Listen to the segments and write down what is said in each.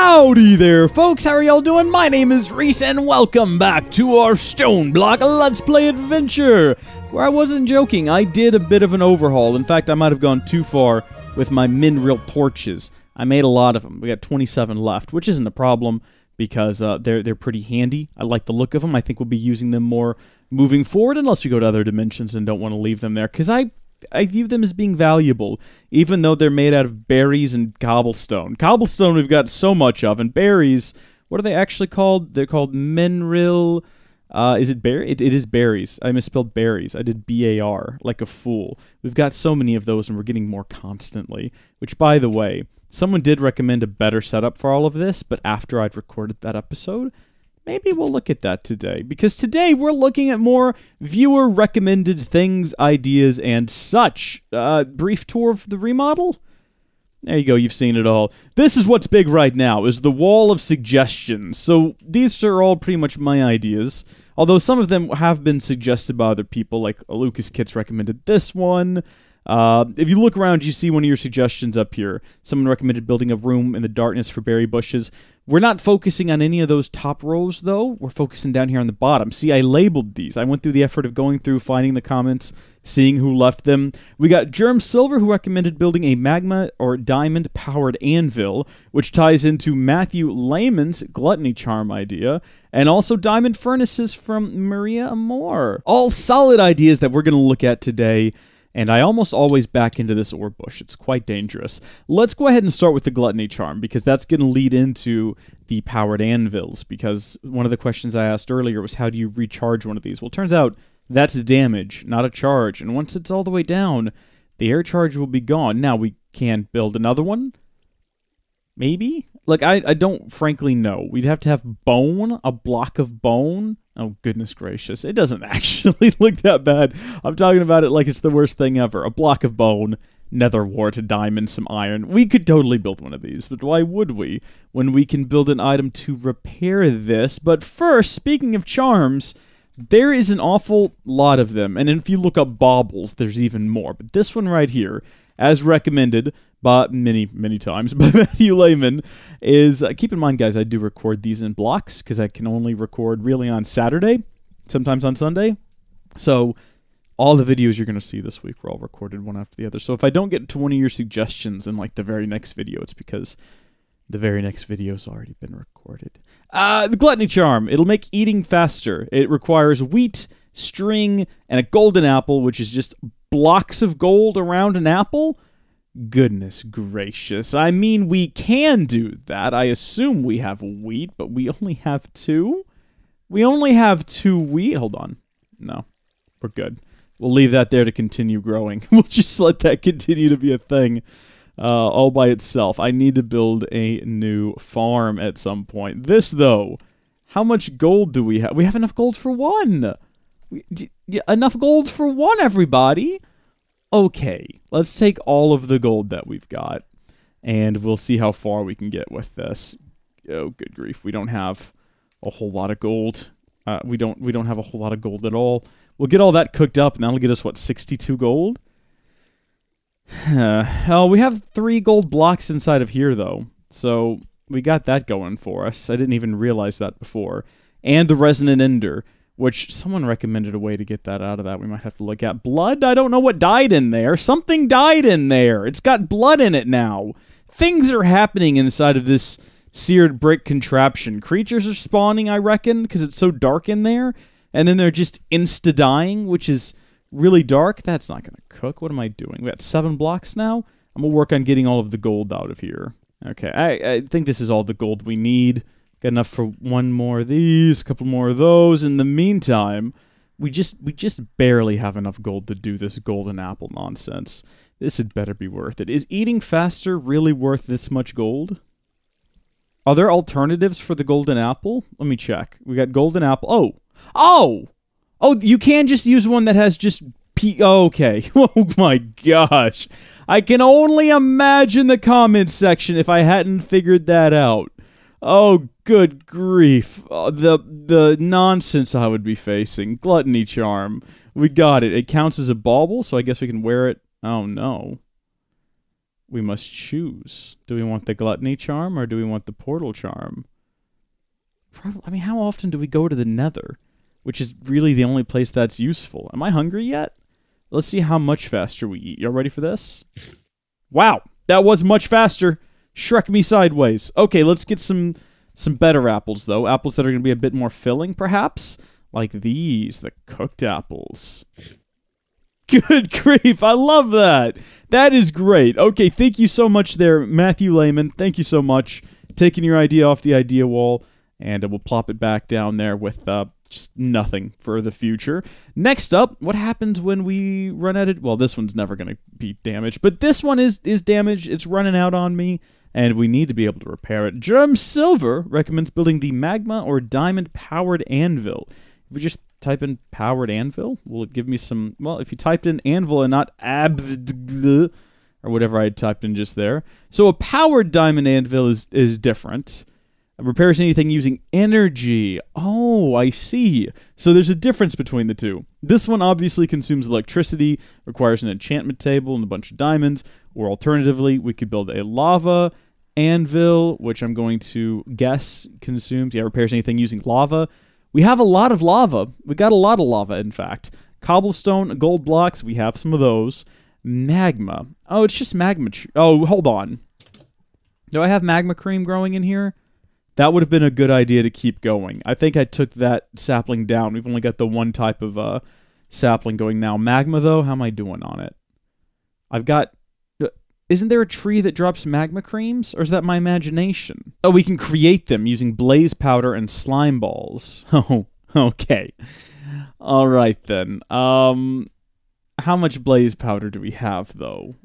Howdy there, folks. How are y'all doing? My name is Rees, and welcome back to our Stone Block Let's Play Adventure. Where I wasn't joking, I did a bit of an overhaul. In fact, I might have gone too far with my Minril torches. I made a lot of them. We got 27 left, which isn't a problem because uh, they're they're pretty handy. I like the look of them. I think we'll be using them more moving forward, unless we go to other dimensions and don't want to leave them there. Because I I view them as being valuable, even though they're made out of berries and cobblestone. Cobblestone we've got so much of, and berries, what are they actually called? They're called Minril. Uh, is it berry? It, it is berries. I misspelled berries. I did B A R, like a fool. We've got so many of those, and we're getting more constantly. Which, by the way, someone did recommend a better setup for all of this, but after I'd recorded that episode, maybe we'll look at that today. Because today we're looking at more viewer recommended things, ideas, and such. Uh, brief tour of the remodel? There you go, you've seen it all. This is what's big right now, is the wall of suggestions. So these are all pretty much my ideas. Although some of them have been suggested by other people, like Lucas Kits recommended this one. Uh, if you look around, you see one of your suggestions up here. Someone recommended building a room in the darkness for berry bushes. We're not focusing on any of those top rows, though. We're focusing down here on the bottom. See, I labeled these. I went through the effort of going through, finding the comments, seeing who left them. We got Germ Silver, who recommended building a magma or diamond powered anvil, which ties into Matthew Lehman's gluttony charm idea, and also diamond furnaces from Maria Amor. All solid ideas that we're going to look at today and I almost always back into this ore bush. It's quite dangerous. Let's go ahead and start with the gluttony charm because that's going to lead into the powered anvils. Because one of the questions I asked earlier was how do you recharge one of these? Well, turns out that's damage, not a charge. And once it's all the way down, the air charge will be gone. Now we can build another one. Maybe? Like, I, I don't frankly know. We'd have to have bone, a block of bone, Oh, goodness gracious. It doesn't actually look that bad. I'm talking about it like it's the worst thing ever. A block of bone, nether wart, a diamond, some iron. We could totally build one of these, but why would we when we can build an item to repair this? But first, speaking of charms, there is an awful lot of them. And if you look up baubles, there's even more. But this one right here, as recommended but many, many times by Matthew Lehman is uh, keep in mind, guys, I do record these in blocks because I can only record really on Saturday, sometimes on Sunday. So all the videos you're going to see this week were all recorded one after the other. So if I don't get to one of your suggestions in like the very next video, it's because the very next video video's already been recorded. Uh, the Gluttony Charm. It'll make eating faster. It requires wheat, string, and a golden apple, which is just blocks of gold around an apple Goodness gracious. I mean, we can do that. I assume we have wheat, but we only have two? We only have two wheat. Hold on. No, we're good. We'll leave that there to continue growing. we'll just let that continue to be a thing uh, all by itself. I need to build a new farm at some point. This, though, how much gold do we have? We have enough gold for one. Enough gold for one, everybody okay, let's take all of the gold that we've got and we'll see how far we can get with this. Oh, good grief. We don't have a whole lot of gold. Uh, we don't we don't have a whole lot of gold at all. We'll get all that cooked up and that'll get us what 62 gold. oh, we have 3 gold blocks inside of here though. So, we got that going for us. I didn't even realize that before. And the resonant ender which someone recommended a way to get that out of that. We might have to look at blood. I don't know what died in there. Something died in there. It's got blood in it now. Things are happening inside of this seared brick contraption. Creatures are spawning, I reckon, because it's so dark in there. And then they're just insta dying, which is really dark. That's not going to cook. What am I doing? We got seven blocks now. I'm going to work on getting all of the gold out of here. Okay, I, I think this is all the gold we need. Got enough for one more of these, a couple more of those. In the meantime, we just we just barely have enough gold to do this golden apple nonsense. This had better be worth it. Is eating faster really worth this much gold? Are there alternatives for the golden apple? Let me check. We got golden apple. Oh. Oh. Oh, you can just use one that has just P oh, okay. Oh my gosh. I can only imagine the comments section if I hadn't figured that out. Oh, good grief. Uh, the the nonsense I would be facing. Gluttony charm. We got it. It counts as a bauble, so I guess we can wear it. Oh no. we must choose. Do we want the gluttony charm or do we want the portal charm? Probably, I mean, how often do we go to the nether? Which is really the only place that's useful. Am I hungry yet? Let's see how much faster we eat. Y'all ready for this? Wow, that was much faster. Shrek me sideways. Okay, let's get some some better apples though. Apples that are going to be a bit more filling, perhaps, like these, the cooked apples. Good grief, I love that. That is great. Okay, thank you so much there, Matthew Lehman. Thank you so much. Taking your idea off the idea wall, and we'll plop it back down there with uh, just nothing for the future. Next up, what happens when we run out of... Well, this one's never going to be damaged, but this one is, is damaged. It's running out on me, and we need to be able to repair it. Germ Silver recommends building the magma or diamond-powered anvil. If we just type in powered anvil, will it give me some... Well, if you typed in anvil and not abd or whatever I had typed in just there. So a powered diamond anvil is, is different repairs anything using energy. Oh, I see. So there's a difference between the two. This one obviously consumes electricity, requires an enchantment table and a bunch of diamonds, or alternatively, we could build a lava anvil, which I'm going to guess consumes, yeah, repairs anything using lava. We have a lot of lava. We got a lot of lava, in fact. Cobblestone, gold blocks, we have some of those. Magma. Oh, it's just magma. oh, hold on. Do I have magma cream growing in here? that would have been a good idea to keep going. I think I took that sapling down. We've only got the one type of uh, sapling going now. Magma, though, how am I doing on it? I've got... Isn't there a tree that drops magma creams? Or is that my imagination? Oh, we can create them using blaze powder and slime balls. Oh, okay. All right, then. Um, how much blaze powder do we have, though?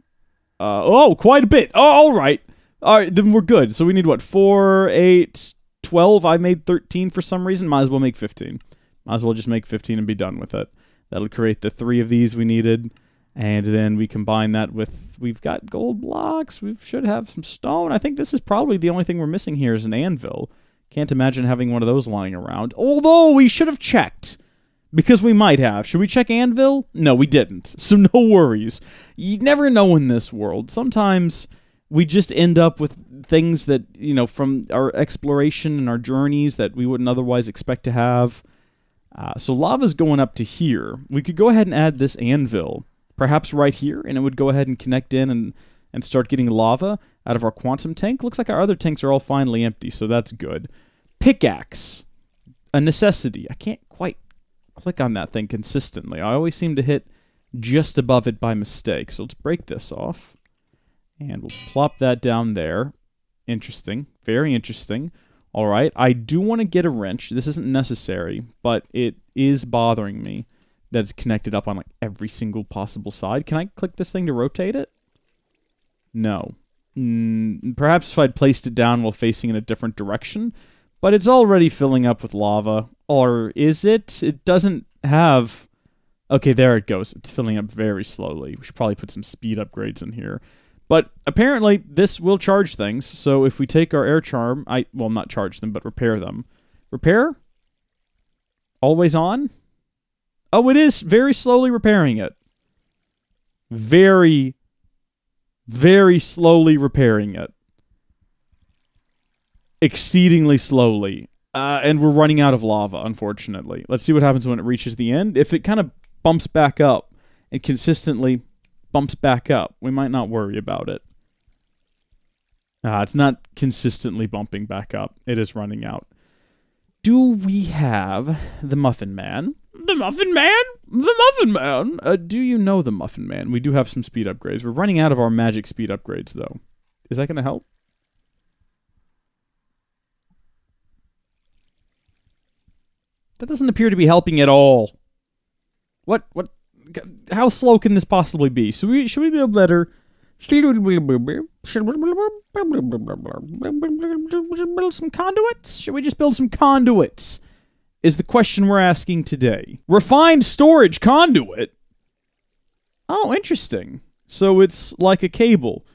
Uh, oh, quite a bit. Oh, all right. All right, then we're good. So we need what? 4, 8, 12. I made 13 for some reason. Might as well make 15. Might as well just make 15 and be done with it. That'll create the three of these we needed. And then we combine that with, we've got gold blocks. We should have some stone. I think this is probably the only thing we're missing here is an anvil. Can't imagine having one of those lying around. Although we should have checked. Because we might have. Should we check anvil? No, we didn't. So no worries. You never know in this world. Sometimes we just end up with things that you know from our exploration and our journeys that we wouldn't otherwise expect to have. Uh, so lava's going up to here. We could go ahead and add this anvil, perhaps right here, and it would go ahead and connect in and and start getting lava out of our quantum tank. Looks like our other tanks are all finally empty, so that's good. Pickaxe, a necessity. I can't quite click on that thing consistently. I always seem to hit just above it by mistake. So let's break this off. And we'll plop that down there. Interesting. Very interesting. All right. I do want to get a wrench. This isn't necessary, but it is bothering me that it's connected up on like every single possible side. Can I click this thing to rotate it? No. Mm, perhaps if I'd placed it down while facing in a different direction, but it's already filling up with lava. Or is it? It doesn't have... Okay, there it goes. It's filling up very slowly. We should probably put some speed upgrades in here. But apparently, this will charge things. So if we take our air charm, I well not charge them, but repair them. Repair? Always on? Oh, it is very slowly repairing it. Very, very slowly repairing it. Exceedingly slowly. Uh, and we're running out of lava, unfortunately. Let's see what happens when it reaches the end. If it kind of bumps back up and consistently bumps back up, we might not worry about it. Ah, it's not consistently bumping back up. It is running out. Do we have the Muffin Man? The Muffin Man? The Muffin Man? Uh, do you know the Muffin Man? We do have some speed upgrades. We're running out of our magic speed upgrades, though. Is that going to help? That doesn't appear to be helping at all. What? What? how slow can this possibly be? Should we should we be better? Should we build some conduits? Should we just build some conduits? Is the question we're asking today. Refined storage conduit? Oh, interesting. So it's like a cable,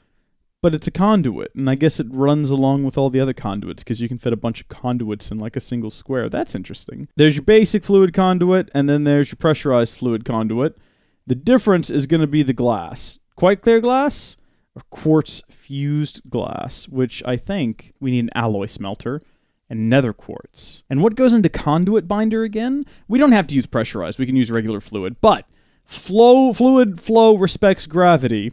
but it's a conduit, and I guess it runs along with all the other conduits because you can fit a bunch of conduits in like a single square. That's interesting. There's your basic fluid conduit, and then there's your pressurized fluid conduit. The difference is going to be the glass. Quite clear glass? Or quartz fused glass, which I think we need an alloy smelter and nether quartz. And what goes into conduit binder again? We don't have to use pressurized. We can use regular fluid, but flow fluid flow respects gravity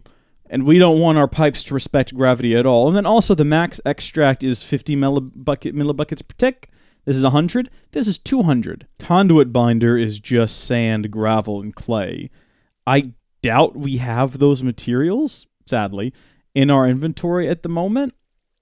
and we don't want our pipes to respect gravity at all. And then also the max extract is 50 millibucket, millibuckets per tick. This is 100. This is 200. Conduit binder is just sand, gravel, and clay. I doubt we have those materials, sadly, in our inventory at the moment.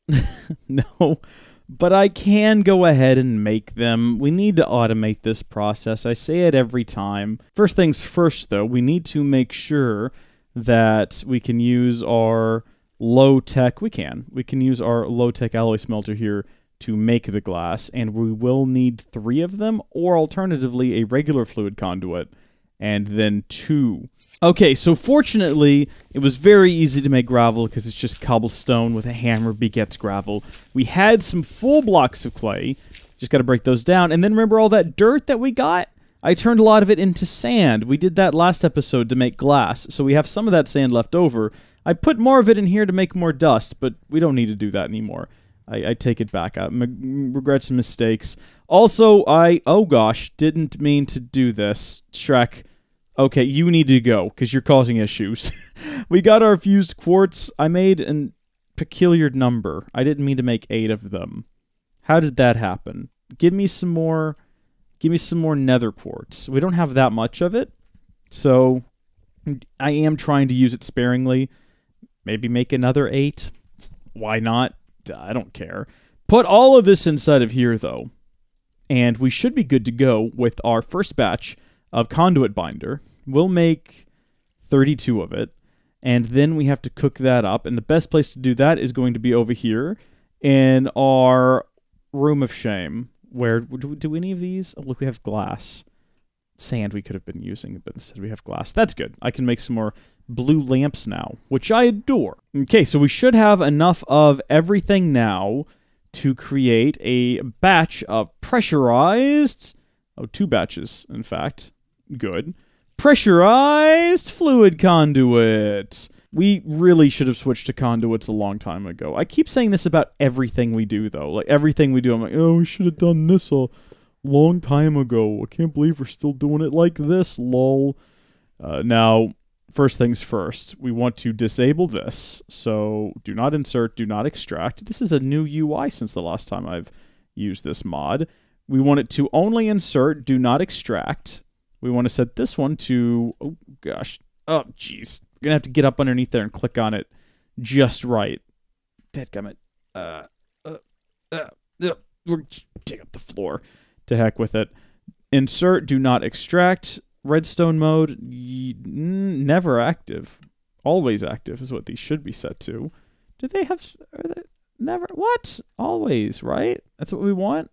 no, but I can go ahead and make them. We need to automate this process. I say it every time. First things first, though, we need to make sure that we can use our low tech. We can. We can use our low tech alloy smelter here to make the glass, and we will need three of them, or alternatively, a regular fluid conduit, and then two. Okay, so fortunately, it was very easy to make gravel because it's just cobblestone with a hammer begets gravel. We had some full blocks of clay, just got to break those down, and then remember all that dirt that we got? I turned a lot of it into sand. We did that last episode to make glass, so we have some of that sand left over. I put more of it in here to make more dust, but we don't need to do that anymore. I, I take it back. I regret some mistakes. Also, I, oh gosh, didn't mean to do this. Shrek, okay, you need to go, because you're causing issues. we got our fused quartz. I made an peculiar number. I didn't mean to make eight of them. How did that happen? Give me some more Give me some more nether quartz. We don't have that much of it, so I am trying to use it sparingly. Maybe make another eight. Why not? I don't care. Put all of this inside of here, though, and we should be good to go with our first batch of conduit binder. We'll make 32 of it, and then we have to cook that up. And the best place to do that is going to be over here in our room of shame where do, we do any of these? Oh, look, we have glass. Sand we could have been using, but instead we have glass. That's good. I can make some more blue lamps now, which I adore. Okay, so we should have enough of everything now to create a batch of pressurized... Oh, two batches, in fact. Good. Pressurized fluid conduit. We really should have switched to conduits a long time ago. I keep saying this about everything we do, though. Like, everything we do, I'm like, oh, we should have done this a long time ago. I can't believe we're still doing it like this, lol. Uh, now, first things first, we want to disable this. So, do not insert, do not extract. This is a new UI since the last time I've used this mod. We want it to only insert, do not extract. We want to set this one to, oh gosh, oh jeez, you're gonna have to get up underneath there and click on it just right. Deadgummit. Uh, uh, uh, uh, we're take up the floor. To heck with it. Insert. Do not extract. Redstone mode. never active. Always active is what these should be set to. Do they have? Are they never? What? Always right? That's what we want.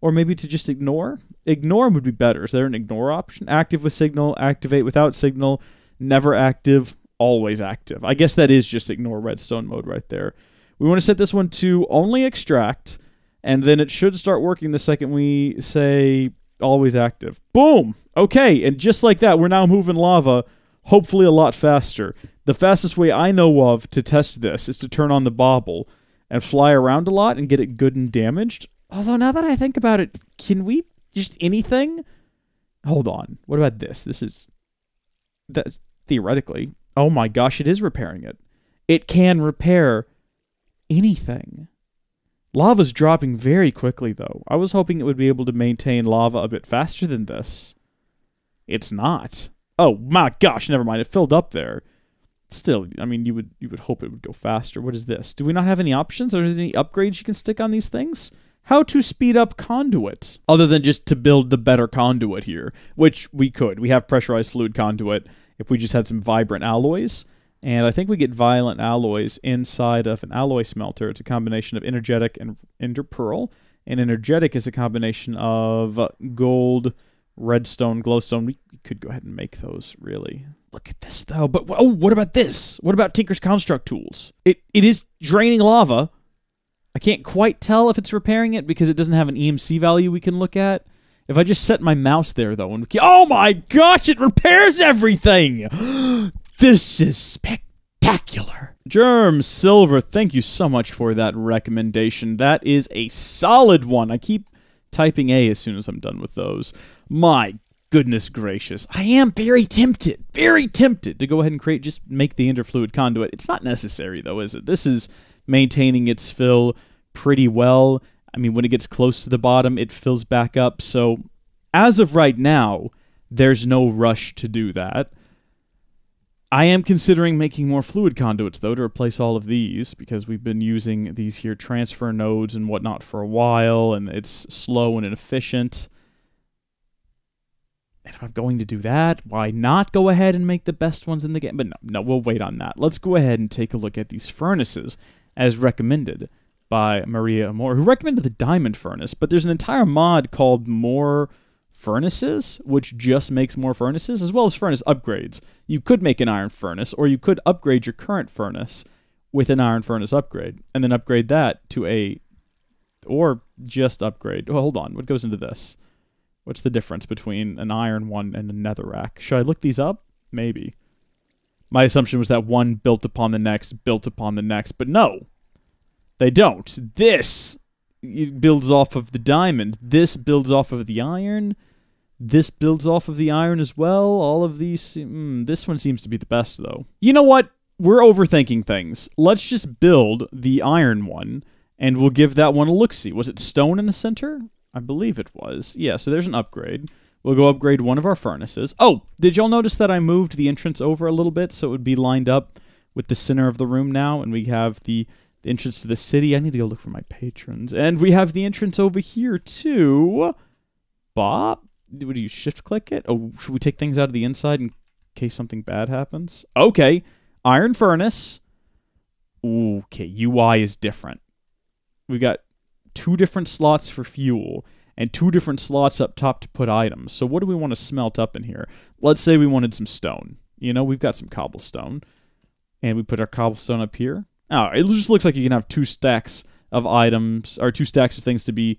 Or maybe to just ignore. Ignore would be better. Is there an ignore option? Active with signal. Activate without signal. Never active always active. I guess that is just ignore redstone mode right there. We want to set this one to only extract, and then it should start working the second we say always active. Boom! Okay, and just like that, we're now moving lava, hopefully a lot faster. The fastest way I know of to test this is to turn on the bauble and fly around a lot and get it good and damaged. Although now that I think about it, can we just anything? Hold on. What about this? This is that theoretically Oh my gosh, it is repairing it. It can repair anything. Lava's dropping very quickly, though. I was hoping it would be able to maintain lava a bit faster than this. It's not. Oh my gosh, never mind. It filled up there. Still, I mean, you would you would hope it would go faster. What is this? Do we not have any options? Are there any upgrades you can stick on these things? How to speed up conduit, other than just to build the better conduit here, which we could. We have pressurized fluid conduit if we just had some vibrant alloys. And I think we get vibrant alloys inside of an alloy smelter. It's a combination of energetic and ender pearl. And energetic is a combination of uh, gold, redstone, glowstone. We could go ahead and make those, really. Look at this, though. But oh, what about this? What about Tinker's Construct tools? It It is draining lava. I can't quite tell if it's repairing it because it doesn't have an EMC value we can look at. If I just set my mouse there, though, and oh my gosh, it repairs everything! this is spectacular. Germ Silver, thank you so much for that recommendation. That is a solid one. I keep typing A as soon as I'm done with those. My goodness gracious. I am very tempted, very tempted to go ahead and create, just make the ender fluid conduit. It's not necessary though, is it? This is maintaining its fill pretty well. I mean, when it gets close to the bottom, it fills back up. So as of right now, there's no rush to do that. I am considering making more fluid conduits, though, to replace all of these, because we've been using these here transfer nodes and whatnot for a while, and it's slow and inefficient. And if I'm going to do that, why not go ahead and make the best ones in the game? But no, no, we'll wait on that. Let's go ahead and take a look at these furnaces, as recommended by Maria Amor, who recommended the diamond furnace, but there's an entire mod called More furnaces, which just makes more furnaces, as well as furnace upgrades. You could make an iron furnace, or you could upgrade your current furnace with an iron furnace upgrade, and then upgrade that to a, or just upgrade. Oh, hold on, what goes into this? What's the difference between an iron one and a netherrack? Should I look these up? Maybe. My assumption was that one built upon the next, built upon the next, but no, they don't. This builds off of the diamond. This builds off of the iron. This builds off of the iron as well. All of these. Mm, this one seems to be the best, though. You know what? We're overthinking things. Let's just build the iron one, and we'll give that one a look see. Was it stone in the center? I believe it was. Yeah, so there's an upgrade. We'll go upgrade one of our furnaces. Oh, did y'all notice that I moved the entrance over a little bit so it would be lined up with the center of the room now, and we have the the entrance to the city. I need to go look for my patrons. And we have the entrance over here too. Bob, would you shift click it? Oh, should we take things out of the inside in case something bad happens? Okay. Iron furnace. Okay, UI is different. We've got two different slots for fuel and two different slots up top to put items. So what do we want to smelt up in here? Let's say we wanted some stone. You know, we've got some cobblestone. And we put our cobblestone up here. Oh, it just looks like you can have two stacks of items or two stacks of things to be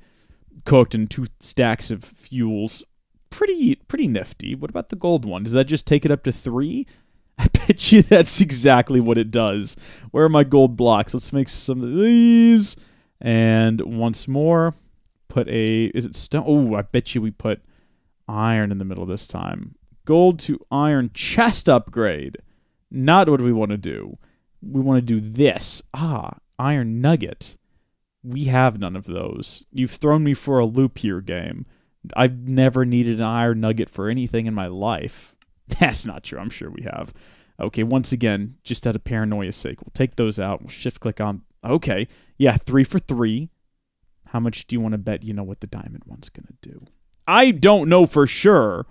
cooked and two stacks of fuels. Pretty pretty nifty. What about the gold one? Does that just take it up to three? I bet you that's exactly what it does. Where are my gold blocks? Let's make some of these. And once more, put a is it stone? Oh, I bet you we put iron in the middle this time. Gold to iron chest upgrade. Not what we want to do we want to do this. Ah, iron nugget. We have none of those. You've thrown me for a loop here, game. I've never needed an iron nugget for anything in my life. That's not true. I'm sure we have. Okay, once again, just out of paranoia's sake, we'll take those out. We'll shift click on. Okay, yeah, three for three. How much do you want to bet you know what the diamond one's going to do? I don't know for sure.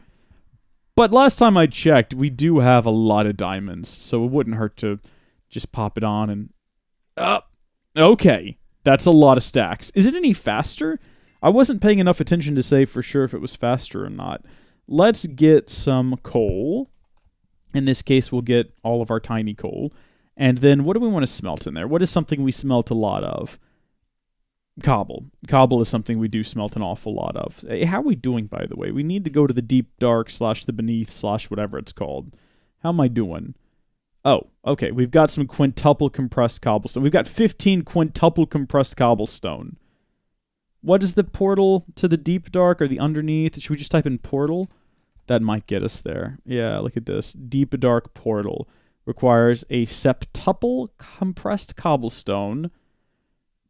But last time I checked, we do have a lot of diamonds, so it wouldn't hurt to just pop it on and up. Uh, okay, that's a lot of stacks. Is it any faster? I wasn't paying enough attention to say for sure if it was faster or not. Let's get some coal. In this case, we'll get all of our tiny coal. And then what do we want to smelt in there? What is something we smelt a lot of? Cobble. Cobble is something we do smelt an awful lot of. Eh, how are we doing, by the way? We need to go to the deep dark slash the beneath slash whatever it's called. How am I doing? Oh, okay. We've got some quintuple compressed cobblestone. We've got 15 quintuple compressed cobblestone. What is the portal to the deep dark or the underneath? Should we just type in portal? That might get us there. Yeah, look at this. Deep dark portal requires a septuple compressed cobblestone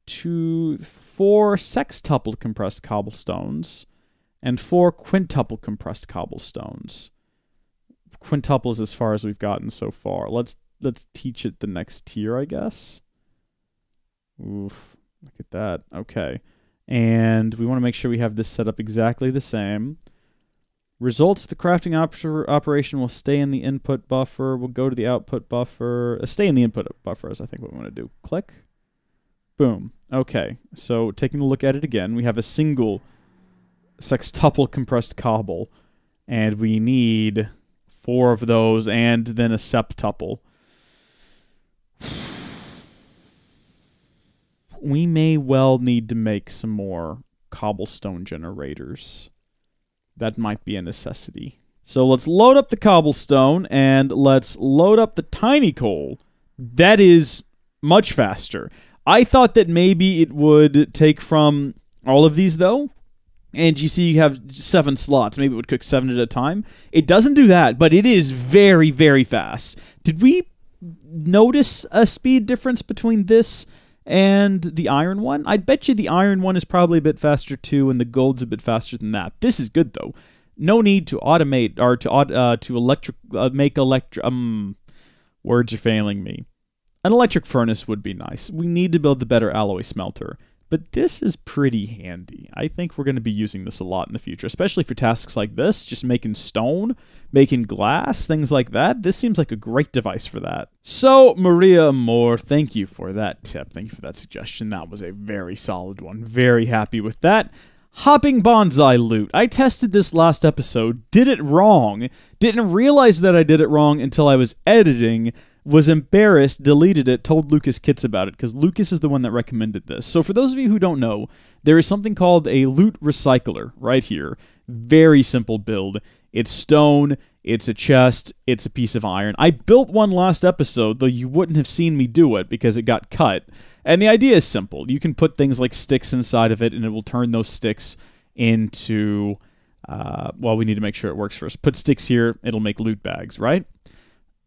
to four sextuple compressed cobblestones and four quintuple compressed cobblestones quintuples as far as we've gotten so far. Let's let's teach it the next tier, I guess. Oof, look at that. Okay. And we want to make sure we have this set up exactly the same. Results of the crafting op operation will stay in the input buffer. We'll go to the output buffer. Uh, stay in the input buffer is I think what we want to do. Click. Boom. Okay. So taking a look at it again, we have a single sextuple compressed cobble. And we need four of those, and then a septuple. We may well need to make some more cobblestone generators. That might be a necessity. So let's load up the cobblestone and let's load up the tiny coal That is much faster. I thought that maybe it would take from all of these though. And you see, you have seven slots. Maybe it would cook seven at a time. It doesn't do that, but it is very, very fast. Did we notice a speed difference between this and the iron one? I'd bet you the iron one is probably a bit faster too, and the gold's a bit faster than that. This is good though. No need to automate or to uh, to electric uh, make electric. Um, words are failing me. An electric furnace would be nice. We need to build the better alloy smelter. But this is pretty handy. I think we're going to be using this a lot in the future, especially for tasks like this, just making stone, making glass, things like that. This seems like a great device for that. So, Maria Amor, thank you for that tip. Thank you for that suggestion. That was a very solid one. Very happy with that. Hopping bonsai loot. I tested this last episode, did it wrong, didn't realize that I did it wrong until I was editing was embarrassed, deleted it, told Lucas Kits about it because Lucas is the one that recommended this. So, for those of you who don't know, there is something called a loot recycler right here. Very simple build. It's stone, it's a chest, it's a piece of iron. I built one last episode, though you wouldn't have seen me do it because it got cut. And the idea is simple. You can put things like sticks inside of it, and it will turn those sticks into. Uh, well, we need to make sure it works first. Put sticks here, it'll make loot bags, right?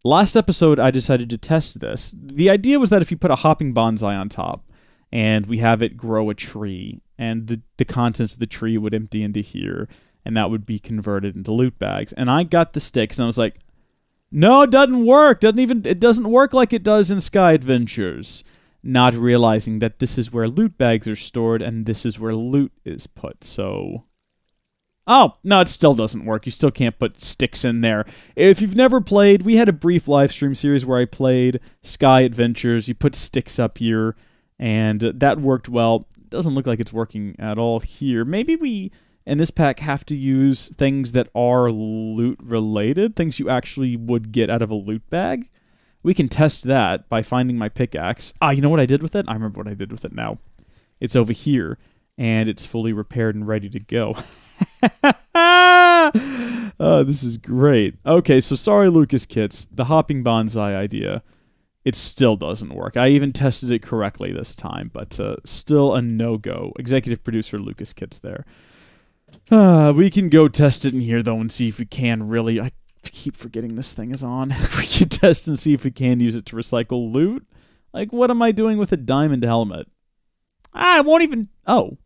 Last episode, I decided to test this. The idea was that if you put a hopping bonsai on top and we have it grow a tree, and the, the contents of the tree would empty into here, and that would be converted into loot bags. And I got the sticks, and I was like, no, it doesn't work. Doesn't even it doesn't work like it does in Sky Adventures. Not realizing that this is where loot bags are stored and this is where loot is put. So Oh, no, it still doesn't work. You still can't put sticks in there. If you've never played, we had a brief live stream series where I played Sky Adventures. You put sticks up here, and that worked well. Doesn't look like it's working at all here. Maybe we, in this pack, have to use things that are loot related, things you actually would get out of a loot bag. We can test that by finding my pickaxe. Ah, you know what I did with it? I remember what I did with it now. It's over here and it's fully repaired and ready to go. oh, this is great. Okay, so sorry, Lucas Kits. The hopping bonsai idea, it still doesn't work. I even tested it correctly this time, but uh, still a no go. Executive producer Lucas Kits there. Uh, we can go test it in here, though, and see if we can really. I keep forgetting this thing is on. we can test and see if we can use it to recycle loot. Like, what am I doing with a diamond helmet? Ah, I won't even. Oh,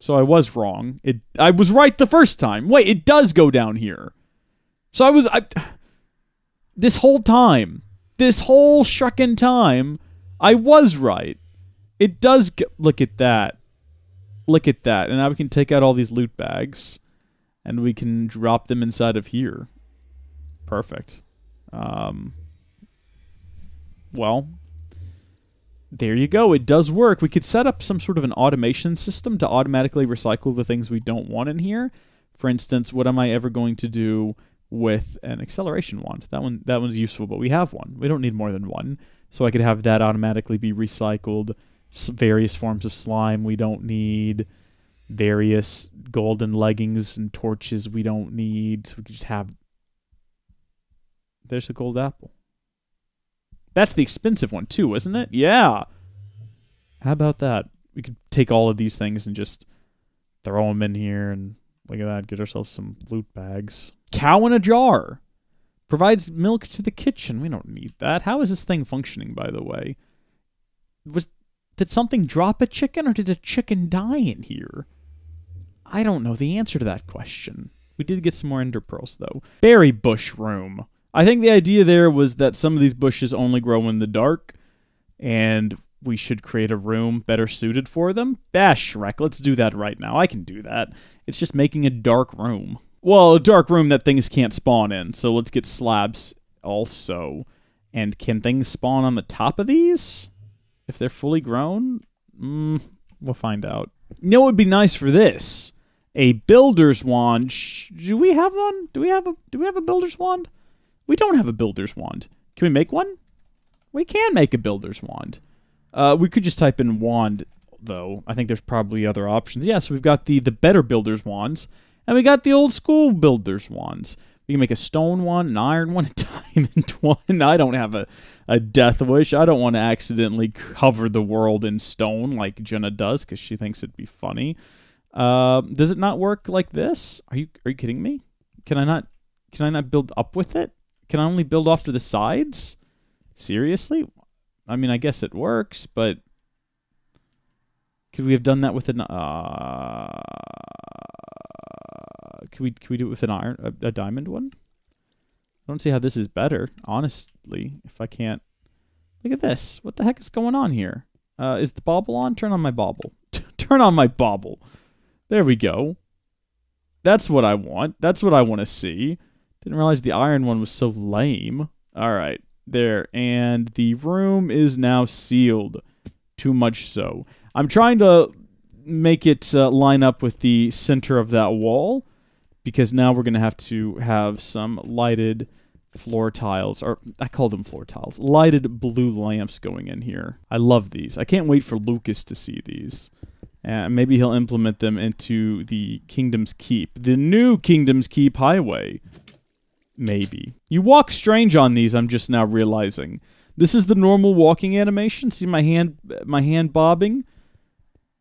so I was wrong. It I was right the first time. Wait, it does go down here. So I was I, this whole time, this whole shucking time, I was right. It does go, look at that. Look at that. And now we can take out all these loot bags and we can drop them inside of here. Perfect. Um well, there you go. It does work. We could set up some sort of an automation system to automatically recycle the things we don't want in here. For instance, what am I ever going to do with an acceleration wand? That one that one's useful, but we have one. We don't need more than one. So I could have that automatically be recycled. Various forms of slime we don't need. Various golden leggings and torches we don't need. So we could just have. There's a gold apple. That's the expensive one too, isn't it? Yeah. How about that? We could take all of these things and just throw them in here and look at that, get ourselves some loot bags. Cow in a jar. Provides milk to the kitchen. We don't need that. How is this thing functioning, by the way? Was did something drop a chicken or did a chicken die in here? I don't know the answer to that question. We did get some more ender pearls though. Berry bush room. I think the idea there was that some of these bushes only grow in the dark, and we should create a room better suited for them. Bash, Shrek, let's do that right now. I can do that. It's just making a dark room. Well, a dark room that things can't spawn in, so let's get slabs also. And can things spawn on the top of these? If they're fully grown? Mm, we'll find out. You know what would be nice for this? A builder's wand. Do we have one? Do we have a do we have a builder's wand? We don't have a builder's wand. Can we make one? We can make a builder's wand. Uh, we could just type in wand, though. I think there's probably other options. Yeah, so we've got the, the better builder's wands, and we got the old school builder's wands. We can make a stone one, an iron one, a diamond one. I don't have a, a death wish. I don't want to accidentally cover the world in stone like Jenna does because she thinks it'd be funny. Uh, does it not work like this? Are you are you kidding me? Can I not can I not build up with it? Can I only build off to the sides? Seriously? I mean, I guess it works, but could we have done that with an uh could we could we do it with an iron a, a diamond one? I don't see how this is better, honestly, if I can't Look at this. What the heck is going on here? Uh, is the bauble on? Turn on my bauble. Turn on my bauble. There we go. That's what I want. That's what I want to see. Didn't realize the iron one was so lame. All right, there. And the room is now sealed. Too much so. I'm trying to make it uh, line up with the center of that wall because now we're going to have to have some lighted floor tiles, or I call them floor tiles, lighted blue lamps going in here. I love these. I can't wait for Lucas to see these. And maybe he'll implement them into the Kingdom's Keep, the new Kingdom's Keep highway. Maybe. You walk strange on these, I'm just now realizing. This is the normal walking animation. See my hand my hand bobbing?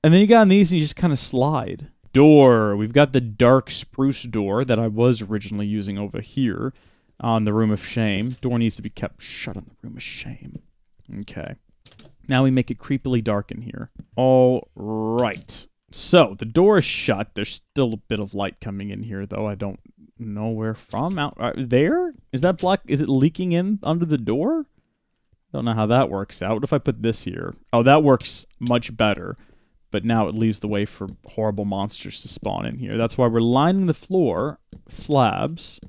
And then you got on these and you just kind of slide. Door. We've got the dark spruce door that I was originally using over here on the Room of Shame. Door needs to be kept shut on the Room of Shame. Okay. Now we make it creepily dark in here. All right. So the door is shut. There's still a bit of light coming in here, though. I don't know where from. Out uh, there? Is that black? Is it leaking in under the door? Don't know how that works out. What if I put this here? Oh, that works much better. But now it leaves the way for horrible monsters to spawn in here. That's why we're lining the floor with slabs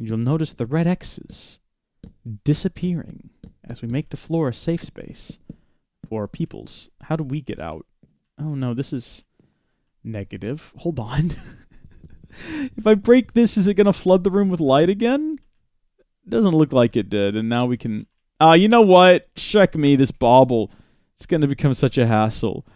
you'll notice the red X's disappearing as we make the floor a safe space for peoples. How do we get out? Oh no, this is negative. Hold on. if I break this, is it going to flood the room with light again? It Doesn't look like it did, and now we can... Ah, uh, you know what? Check me, this bauble. It's going to become such a hassle.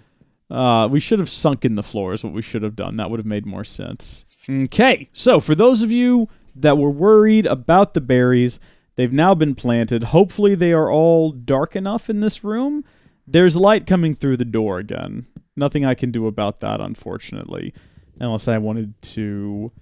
Uh, we should have sunk in the floor is what we should have done. That would have made more sense. Okay, so for those of you that were worried about the berries. They've now been planted. Hopefully, they are all dark enough in this room. There's light coming through the door again. Nothing I can do about that, unfortunately. Unless I wanted to.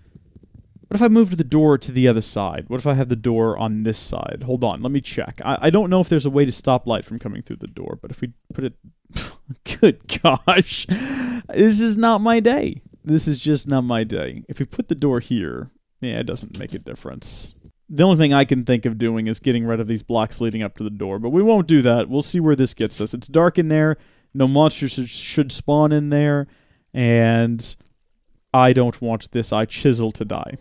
What if I moved the door to the other side? What if I have the door on this side? Hold on, let me check. I, I don't know if there's a way to stop light from coming through the door, but if we put it. Good gosh. This is not my day. This is just not my day. If we put the door here, yeah, it doesn't make a difference. The only thing I can think of doing is getting rid of these blocks leading up to the door, but we won't do that. We'll see where this gets us. It's dark in there. No monsters should spawn in there, and I don't want this iChisel to die.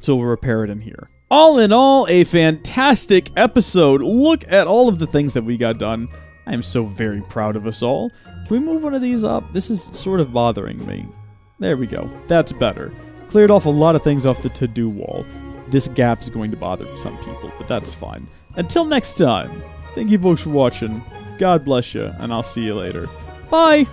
So we'll repair it in here. All in all, a fantastic episode. Look at all of the things that we got done. I am so very proud of us all. Can we move one of these up? This is sort of bothering me. There we go. That's better. Cleared off a lot of things off the to-do wall. This gap is going to bother some people, but that's fine. Until next time, thank you folks for watching. God bless you, and I'll see you later. Bye!